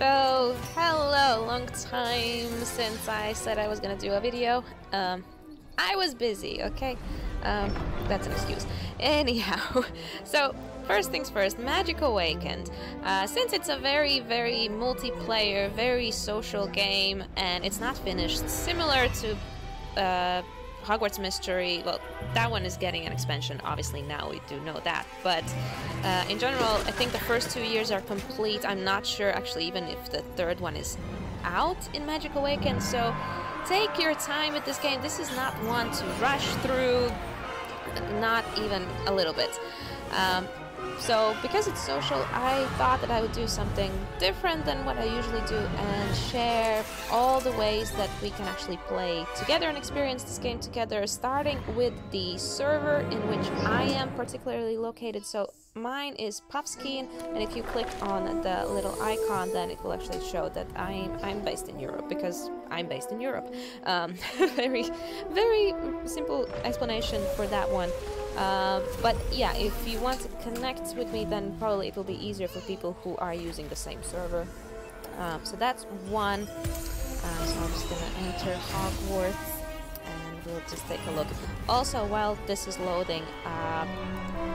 So, hello, long time since I said I was gonna do a video. Um, I was busy, okay? Um, that's an excuse. Anyhow, so first things first, Magic Awakened. Uh, since it's a very, very multiplayer, very social game, and it's not finished, similar to uh, Hogwarts Mystery, well, that one is getting an expansion, obviously now we do know that, but uh, in general, I think the first two years are complete. I'm not sure actually even if the third one is out in Magic Awakened, so take your time with this game. This is not one to rush through, not even a little bit. Um, so because it's social, I thought that I would do something different than what I usually do and share all the ways that we can actually play together and experience this game together, starting with the server in which I am particularly located. So mine is Puffskein, and if you click on the little icon, then it will actually show that I'm, I'm based in Europe, because I'm based in Europe. Um, very, very simple explanation for that one. Uh, but yeah, if you want to connect with me, then probably it will be easier for people who are using the same server. Um, so that's one. Uh, so I'm just gonna enter Hogwarts and we'll just take a look. Also, while this is loading, um,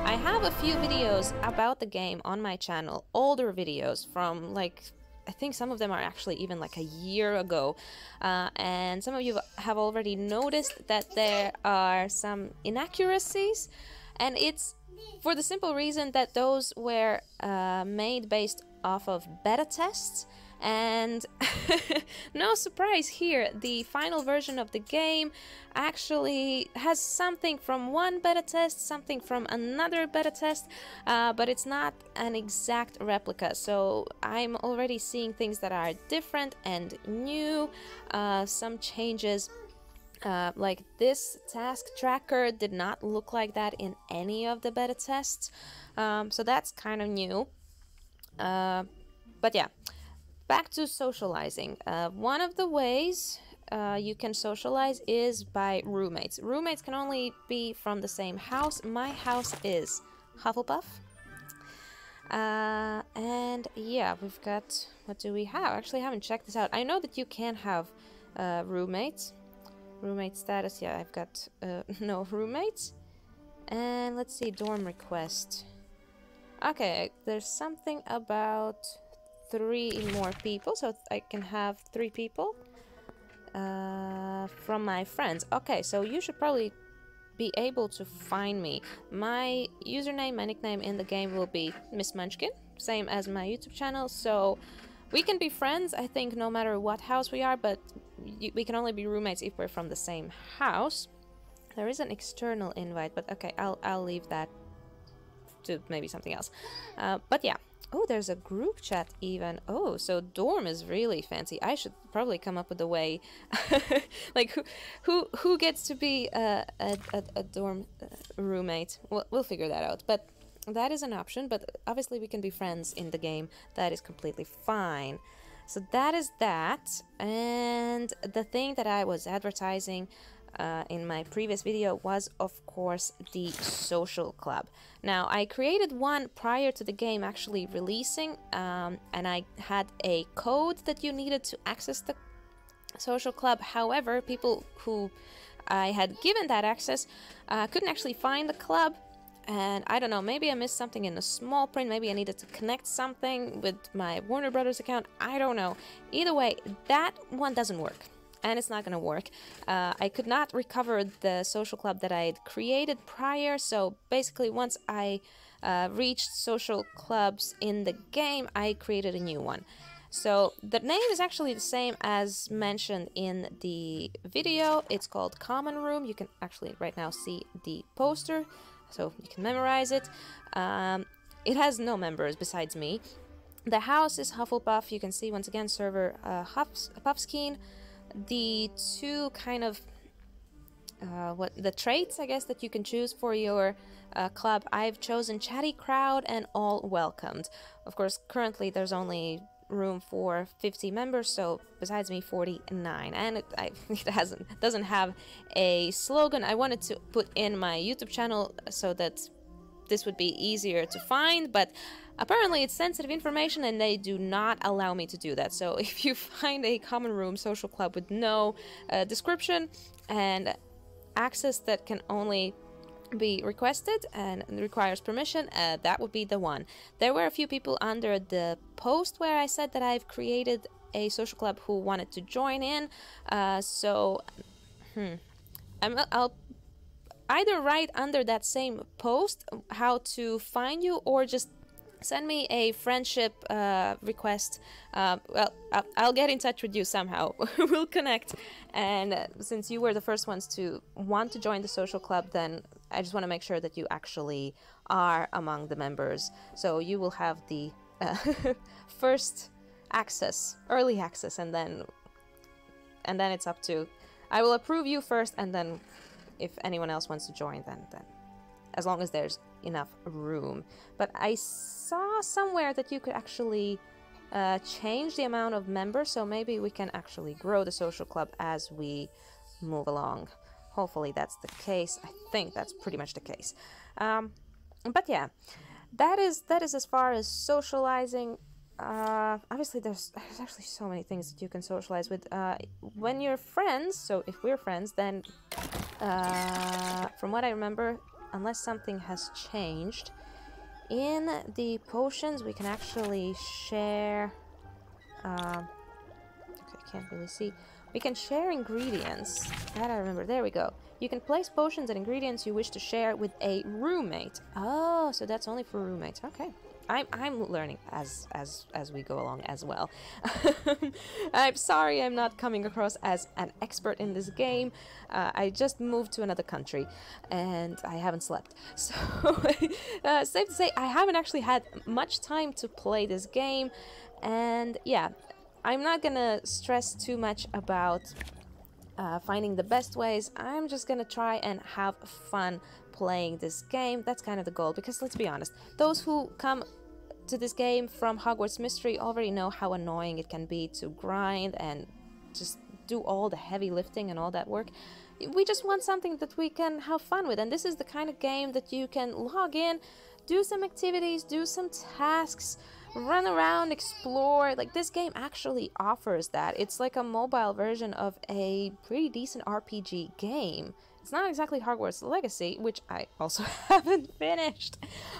I have a few videos about the game on my channel, older videos from like I think some of them are actually even like a year ago. Uh, and some of you have already noticed that there are some inaccuracies. And it's for the simple reason that those were uh, made based off of beta tests and no surprise here, the final version of the game actually has something from one beta test, something from another beta test, uh, but it's not an exact replica. So I'm already seeing things that are different and new, uh, some changes. Uh, like this task tracker did not look like that in any of the beta tests, um, so that's kind of new. Uh, but yeah, back to socializing. Uh, one of the ways uh, you can socialize is by roommates. Roommates can only be from the same house. My house is Hufflepuff. Uh, and yeah, we've got... What do we have? Actually, haven't checked this out. I know that you can have uh, roommates. Roommate status, yeah, I've got uh, no roommates. And let's see, dorm request. Okay, there's something about three more people, so I can have three people uh, from my friends. Okay, so you should probably be able to find me. My username, my nickname in the game will be Miss Munchkin, same as my YouTube channel, so we can be friends, I think, no matter what house we are, but we can only be roommates if we're from the same house. There is an external invite, but okay, I'll, I'll leave that to maybe something else. Uh, but yeah, Oh, there's a group chat even. Oh, so dorm is really fancy. I should probably come up with a way, like who who who gets to be a a, a, a dorm uh, roommate. We'll we'll figure that out. But that is an option. But obviously we can be friends in the game. That is completely fine. So that is that. And the thing that I was advertising uh, in my previous video was of course the social club. Now I created one prior to the game actually releasing um, and I had a code that you needed to access the social club. However, people who I had given that access uh, couldn't actually find the club and I don't know, maybe I missed something in the small print, maybe I needed to connect something with my Warner Brothers account, I don't know. Either way, that one doesn't work and it's not gonna work. Uh, I could not recover the social club that I had created prior, so basically once I uh, reached social clubs in the game, I created a new one. So the name is actually the same as mentioned in the video. It's called Common Room. You can actually right now see the poster, so you can memorize it. Um, it has no members besides me. The house is Hufflepuff. You can see once again server uh, Huffs, Puffskein the two kind of uh, what the traits I guess that you can choose for your uh, club. I've chosen chatty crowd and all welcomed. Of course, currently there's only room for 50 members, so besides me, 49. And it, I, it hasn't doesn't have a slogan. I wanted to put in my YouTube channel so that this would be easier to find, but apparently it's sensitive information and they do not allow me to do that. So if you find a common room social club with no uh, description and access that can only be requested and requires permission, uh, that would be the one. There were a few people under the post where I said that I've created a social club who wanted to join in. Uh, so, hmm, I'm, I'll either write under that same post how to find you or just send me a friendship uh, request. Uh, well, I'll get in touch with you somehow. we'll connect. And uh, since you were the first ones to want to join the social club, then I just want to make sure that you actually are among the members. So you will have the uh, first access, early access, and then and then it's up to. I will approve you first, and then if anyone else wants to join, then then as long as there's enough room. But I saw somewhere that you could actually uh, change the amount of members, so maybe we can actually grow the social club as we move along. Hopefully that's the case. I think that's pretty much the case. Um, but yeah, that is that is as far as socializing. Uh, obviously, there's there's actually so many things that you can socialize with. Uh, when you're friends, so if we're friends, then uh, from what I remember, unless something has changed. In the potions, we can actually share... Uh, okay, I can't really see. We can share ingredients. That I remember. There we go. You can place potions and ingredients you wish to share with a roommate. Oh, so that's only for roommates. Okay. I'm, I'm learning as as as we go along as well. I'm sorry I'm not coming across as an expert in this game. Uh, I just moved to another country and I haven't slept. So uh, safe to say I haven't actually had much time to play this game and yeah, I'm not gonna stress too much about uh, finding the best ways. I'm just gonna try and have fun playing this game. That's kind of the goal because let's be honest, those who come to this game from Hogwarts Mystery already know how annoying it can be to grind and just do all the heavy lifting and all that work. We just want something that we can have fun with and this is the kind of game that you can log in, do some activities, do some tasks, run around, explore. Like this game actually offers that. It's like a mobile version of a pretty decent RPG game. It's not exactly Hogwarts Legacy, which I also haven't finished,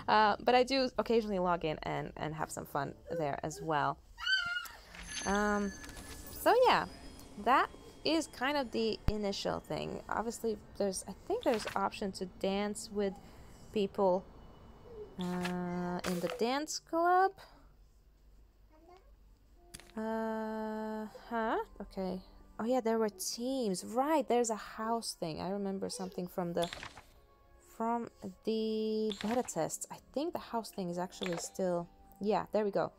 uh, but I do occasionally log in and, and have some fun there as well. Um, so yeah, that is kind of the initial thing. Obviously, there's I think there's option to dance with people uh, in the dance club. Uh, huh? Okay. Oh yeah, there were teams. Right, there's a house thing. I remember something from the from the beta test. I think the house thing is actually still yeah, there we go.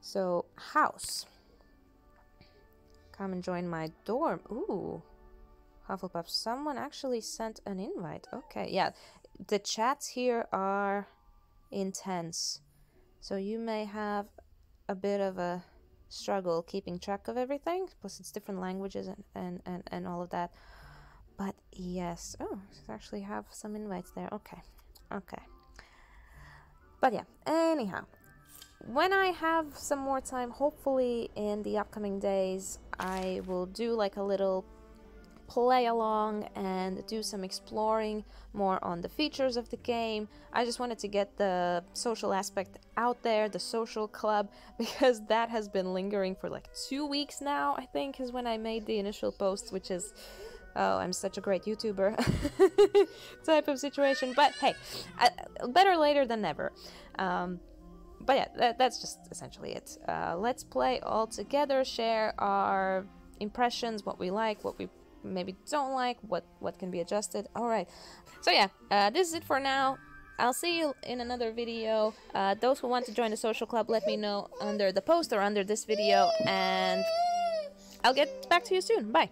So, house. Come and join my dorm. Ooh. Hufflepuff. Someone actually sent an invite. Okay, yeah. The chats here are intense. So you may have a bit of a struggle keeping track of everything. Plus, it's different languages and, and, and, and all of that. But yes. Oh, actually have some invites there. Okay. Okay. But yeah, anyhow. When I have some more time, hopefully in the upcoming days, I will do like a little play along and do some exploring more on the features of the game. I just wanted to get the social aspect out there, the social club, because that has been lingering for like two weeks now, I think, is when I made the initial post, which is oh, I'm such a great YouTuber type of situation. But hey, better later than never. Um, but yeah, that, that's just essentially it. Uh, let's play all together, share our impressions, what we like, what we maybe don't like, what, what can be adjusted. Alright, so yeah, uh, this is it for now. I'll see you in another video. Uh, those who want to join the social club, let me know under the post or under this video, and I'll get back to you soon. Bye.